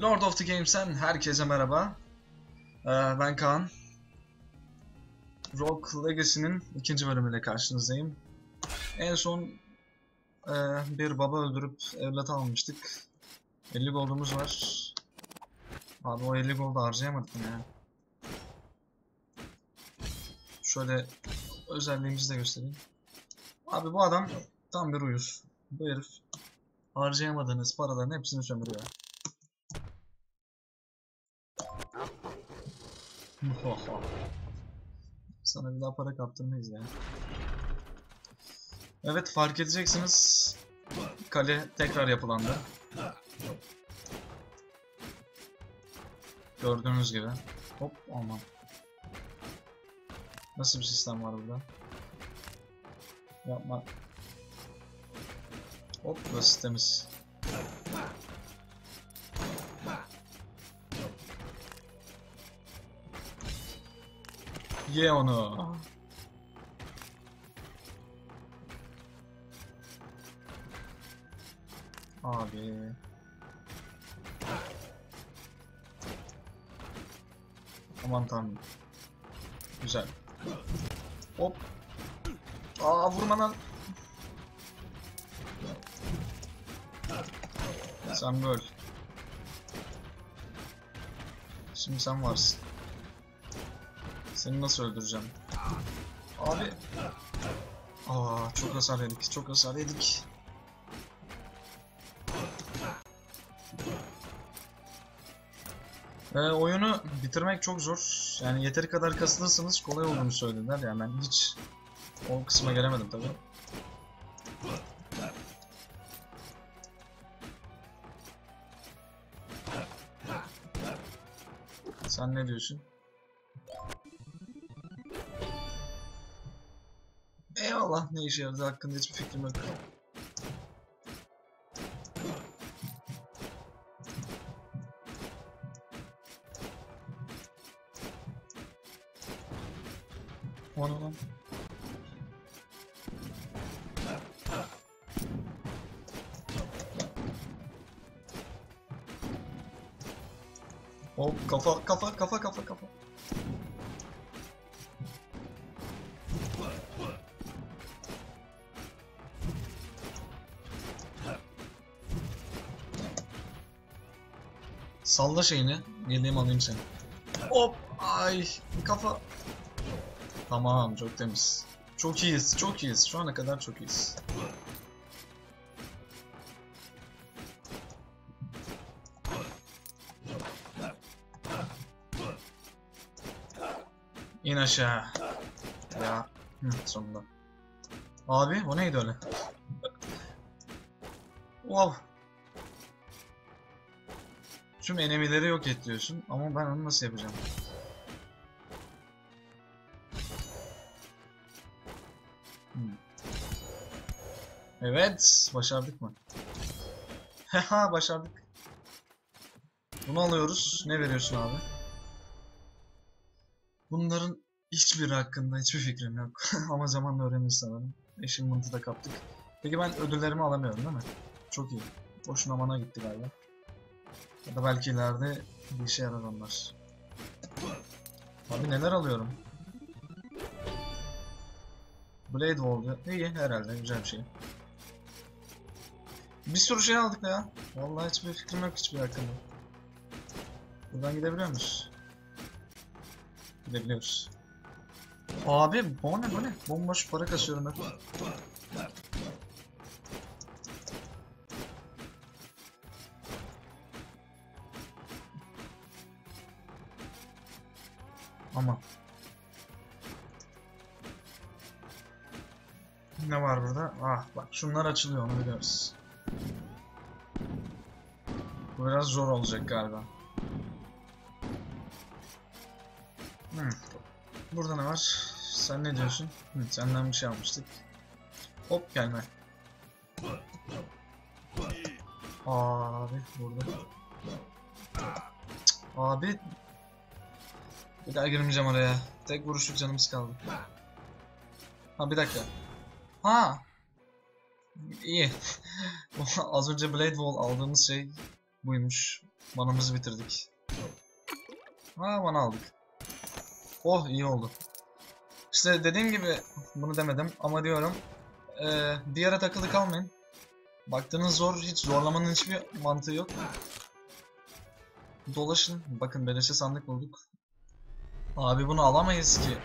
Lord of the Games'ten herkese merhaba. Ee, ben Kaan. Rogue Legacy'nin ikinci bölümüyle karşınızdayım. En son e, bir baba öldürüp evlat almıştık. 50 gold'umuz var. Abi o 50 gold'u harcayamadık ya? Şöyle özelliğimizi de göstereyim. Abi bu adam tam bir uyuz. Bu herif harcayamadığınız paraların hepsini sömürüyor. Sana bir daha para kaptırmayız ya. Evet fark edeceksiniz. Kale tekrar yapılandı. Gördüğünüz gibi. Hop aman. Nasıl bir sistem var burada? Yapma. Hop burası temiz. Ye onu. Abi. Aman tanrım. Güzel. Hop. Aa vurma lan. Sen böyle. Şimdi sen varsın. Seni nasıl öldüreceğim? Abi. Aa çok hasar yedik. Çok hasar yedik. Ee, oyunu bitirmek çok zor. Yani yeteri kadar kasılırsanız kolay olduğunu söylediler. Yani ben hiç o kısma gelemedim tabii. Sen ne diyorsun? Eyvallah ne işe yaradı hakkında hiçbir fikrim yok. O ne lan? Kafa kafa kafa kafa kafa. Salla şeyini. Geleyim alayım seni. Hop! Ay! Kafa! Tamam çok temiz. Çok iyiyiz, çok iyiyiz. Şu ana kadar çok iyiyiz. İn aşağı. Ya. Hı, sonunda. Abi o neydi öyle? Wow. Tüm enemileri yok et diyorsun ama ben onu nasıl yapacağım? Hmm. Evet, başardık mı? Haha, başardık. Bunu alıyoruz. Ne veriyorsun abi? Bunların hiçbiri hakkında hiçbir fikrim yok. ama zamanla öğreniriz sanırım. Achievement'ı da kaptık. Peki ben ödüllerimi alamıyorum değil mi? Çok iyi. Boşuna mana gitti galiba. Ya da belki ileride bir işe yarar onlar. Abi neler alıyorum? Blade Wall'u. İyi herhalde güzel bir şey. Bir sürü şey aldık ya. Vallahi hiçbir fikrim yok hiçbir hakkında. Buradan gidebiliyor muyuz? Gidebiliyoruz. Abi bu ne bu ne? Bomboş para kasıyorum hep. Ama. Ne var burada? Ah bak şunlar açılıyor onu biliyoruz. Bu biraz zor olacak galiba. Hmm. Burada ne var? Sen ne diyorsun? Hı, senden bir şey almıştık. Hop gelme. Abi burada. Abi bir daha girmeyeceğim oraya. Tek vuruşluk canımız kaldı. Ha bir dakika. Ha. İyi. Az önce Blade Wall aldığımız şey buymuş. Manamızı bitirdik. Ha mana aldık. Oh iyi oldu. İşte dediğim gibi bunu demedim ama diyorum. Ee, bir yere takılı kalmayın. Baktığınız zor, hiç zorlamanın hiçbir mantığı yok. Dolaşın. Bakın beleşe sandık bulduk. Abi bunu alamayız ki.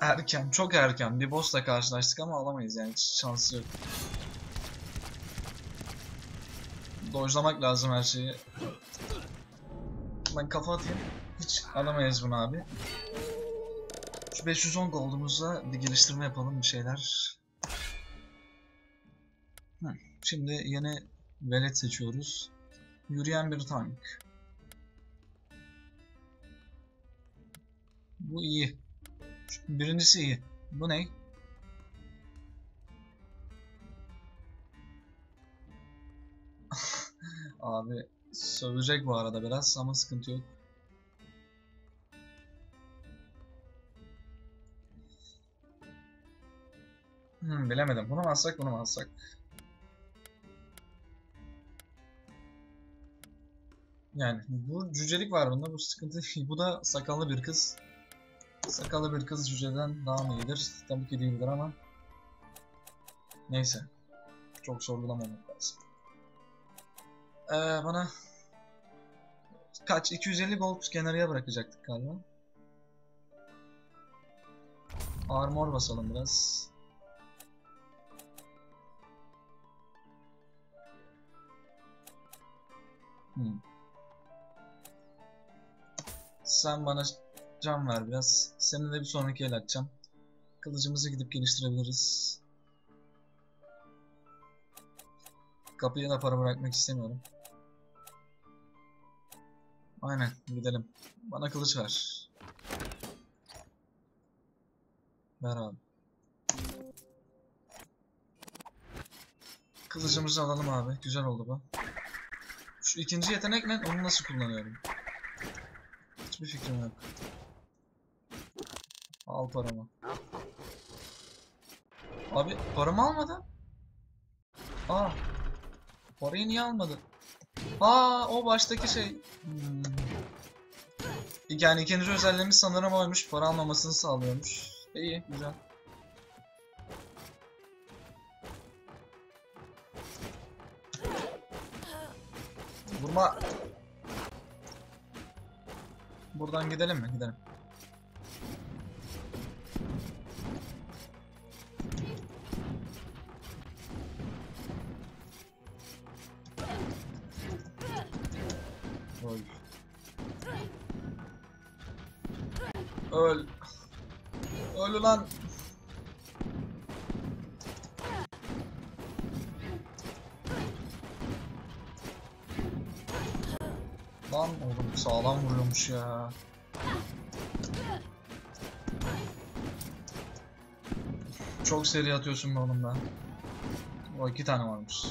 Erken, çok erken. Bir boss'la karşılaştık ama alamayız yani hiç şansı yok. Dojlamak lazım her şeyi. Ben kafa atayım. Hiç alamayız bunu abi. Şu 510 gold'umuzla bir geliştirme yapalım bir şeyler. Şimdi yeni velet seçiyoruz. Yürüyen bir tank. Bu iyi. Birincisi iyi. Bu ne? Abi sövecek bu arada biraz ama sıkıntı yok. Hmm, bilemedim. Bunu mu alsak, bunu mu alsak? Yani bu cücelik var bunda, bu sıkıntı. Bu da sakallı bir kız. Sakallı bir kız cüceden daha mı iyidir? Tabii ki değildir ama. Neyse. Çok sorgulamamak lazım. Ee, bana kaç 250 gold kenarıya bırakacaktık galiba. Armor basalım biraz. Hmm. Sen bana can ver biraz. Seninle bir sonraki el atacağım. Kılıcımızı gidip geliştirebiliriz. Kapıya da para bırakmak istemiyorum. Aynen gidelim. Bana kılıç ver. Ver abi. Kılıcımızı alalım abi. Güzel oldu bu. Şu ikinci yetenek ne? Onu nasıl kullanıyorum? Hiçbir fikrim yok. Al paramı. Abi paramı almadı. Aa. Parayı niye almadı? Aa o baştaki şey. Hmm. Yani ikinci özelliğimiz sanırım oymuş. Para almamasını sağlıyormuş. İyi güzel. Vurma. Buradan gidelim mi? Gidelim. Öl. Öl ulan. Lan oğlum sağlam vuruyormuş ya. Çok seri atıyorsun be oğlum ben. O iki tane varmış.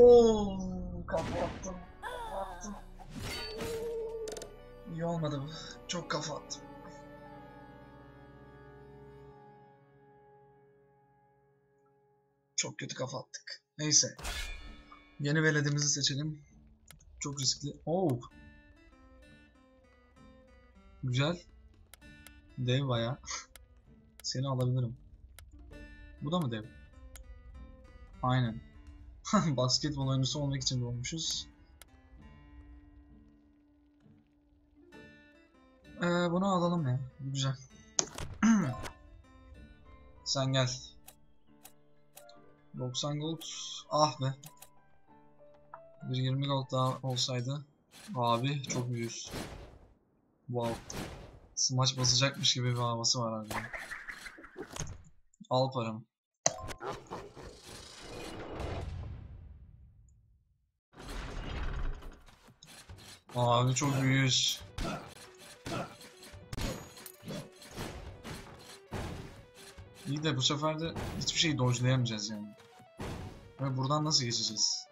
Oo, kafa attım. Attım. İyi olmadı bu. Çok kafa attım. Çok kötü kafa attık. Neyse. Yeni veledimizi seçelim. Çok riskli. Oo. Güzel. Dev baya. Seni alabilirim. Bu da mı dev? Aynen. Basketbol oyuncusu olmak için doğmuşuz. Ee, bunu alalım ya. Güzel. Sen gel. 90 gold. Ah be. Bir 20 gold daha olsaydı. Abi çok büyüğüz. Wow. Smaç basacakmış gibi bir havası var abi. Al paramı. Abi çok büyüyüz. İyi de bu sefer de hiçbir şeyi dodge'layamayacağız yani. Ve buradan nasıl geçeceğiz?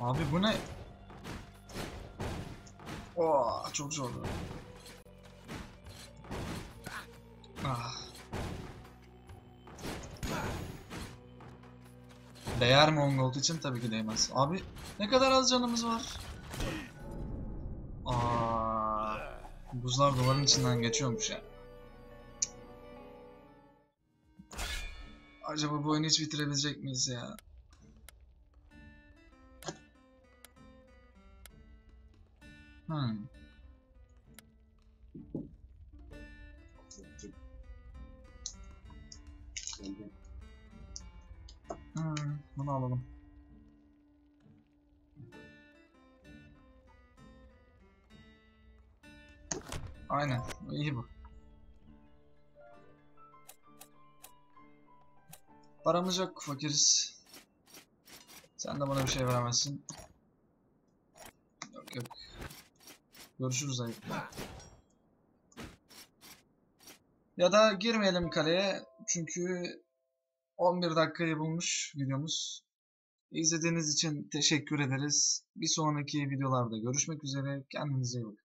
Abi bu ne? Oh, çok zor. Değer mi Ongold için? Tabii ki değmez. Abi ne kadar az canımız var. Aa, buzlar duvarın içinden geçiyormuş ya. Acaba bu oyunu hiç bitirebilecek miyiz ya? Hmm. Bunu alalım. Aynen, iyi bu. Paramız yok, fakiriz. Sen de bana bir şey veremezsin. Yok yok. Görüşürüz ayıp. Ya da girmeyelim kaleye çünkü 11 dakikayı bulmuş videomuz. İzlediğiniz için teşekkür ederiz. Bir sonraki videolarda görüşmek üzere. Kendinize iyi bakın.